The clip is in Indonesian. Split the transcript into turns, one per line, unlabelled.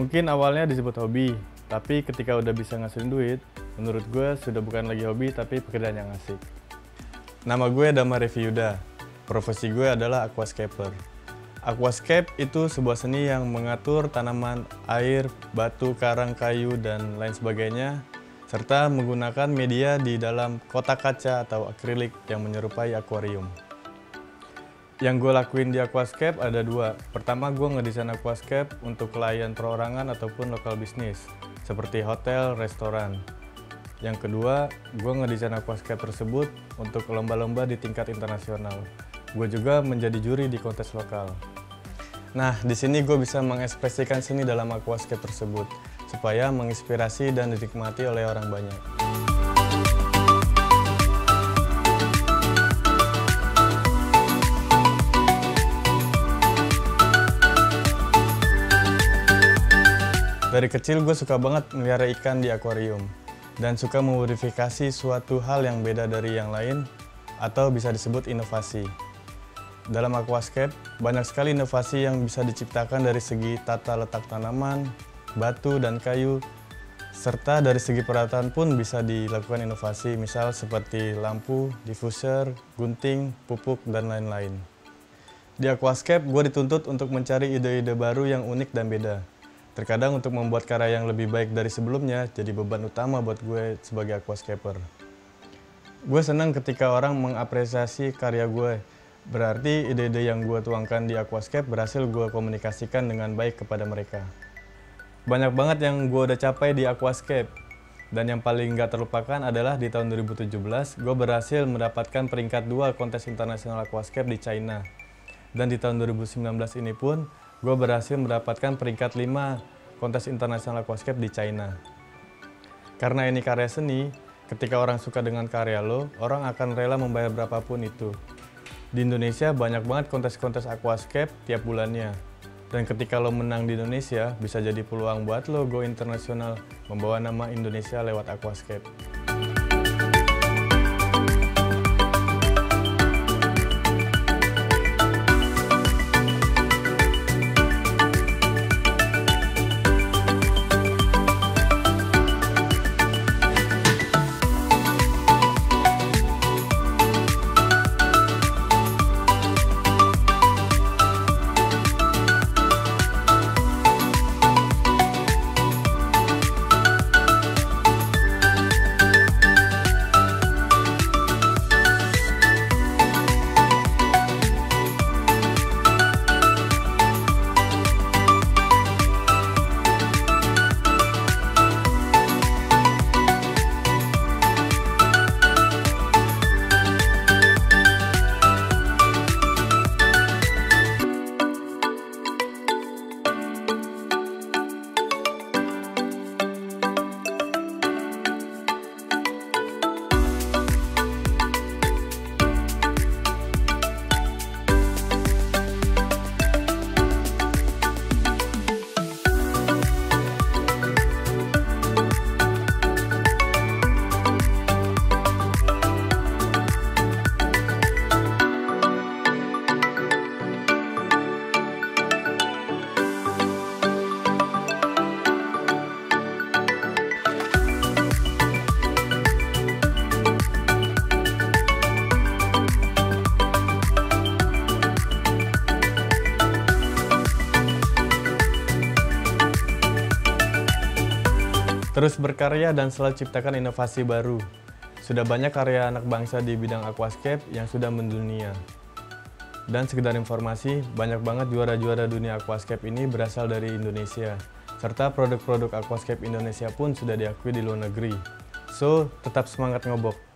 Mungkin awalnya disebut hobi, tapi ketika udah bisa ngasilin duit, menurut gue sudah bukan lagi hobi tapi pekerjaan yang asik. Nama gue Dama Revi Yuda, profesi gue adalah aquascaper. Aquascape itu sebuah seni yang mengatur tanaman, air, batu, karang, kayu, dan lain sebagainya, serta menggunakan media di dalam kotak kaca atau akrilik yang menyerupai akuarium. Yang gue lakuin di Aquascape ada dua. Pertama, gue ngedesain Aquascape untuk klien perorangan ataupun lokal bisnis, seperti hotel, restoran. Yang kedua, gue ngedesain Aquascape tersebut untuk lomba-lomba di tingkat internasional. Gue juga menjadi juri di kontes lokal. Nah, di sini gue bisa mengekspresikan seni dalam aquascape tersebut, supaya menginspirasi dan dinikmati oleh orang banyak. Dari kecil gue suka banget melihara ikan di akuarium dan suka memodifikasi suatu hal yang beda dari yang lain atau bisa disebut inovasi. Dalam aquascape, banyak sekali inovasi yang bisa diciptakan dari segi tata letak tanaman, batu, dan kayu, serta dari segi perawatan pun bisa dilakukan inovasi, misal seperti lampu, diffuser, gunting, pupuk, dan lain-lain. Di aquascape, gue dituntut untuk mencari ide-ide baru yang unik dan beda. Terkadang untuk membuat karya yang lebih baik dari sebelumnya jadi beban utama buat gue sebagai aquascaper. Gue senang ketika orang mengapresiasi karya gue, berarti ide-ide yang gue tuangkan di aquascape berhasil gue komunikasikan dengan baik kepada mereka. Banyak banget yang gue udah capai di aquascape, dan yang paling gak terlupakan adalah di tahun 2017 gue berhasil mendapatkan peringkat 2 kontes internasional aquascape di China. Dan di tahun 2019 ini pun gue berhasil mendapatkan peringkat 5 kontes internasional aquascape di China. Karena ini karya seni, ketika orang suka dengan karya lo, orang akan rela membayar berapapun itu. Di Indonesia banyak banget kontes-kontes aquascape tiap bulannya. Dan ketika lo menang di Indonesia, bisa jadi peluang buat lo go internasional membawa nama Indonesia lewat aquascape. Terus berkarya dan selalu ciptakan inovasi baru. Sudah banyak karya anak bangsa di bidang aquascape yang sudah mendunia. Dan sekedar informasi, banyak banget juara-juara dunia aquascape ini berasal dari Indonesia. Serta produk-produk aquascape Indonesia pun sudah diakui di luar negeri. So, tetap semangat ngobok.